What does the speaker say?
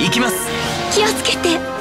行きます。気をつけて。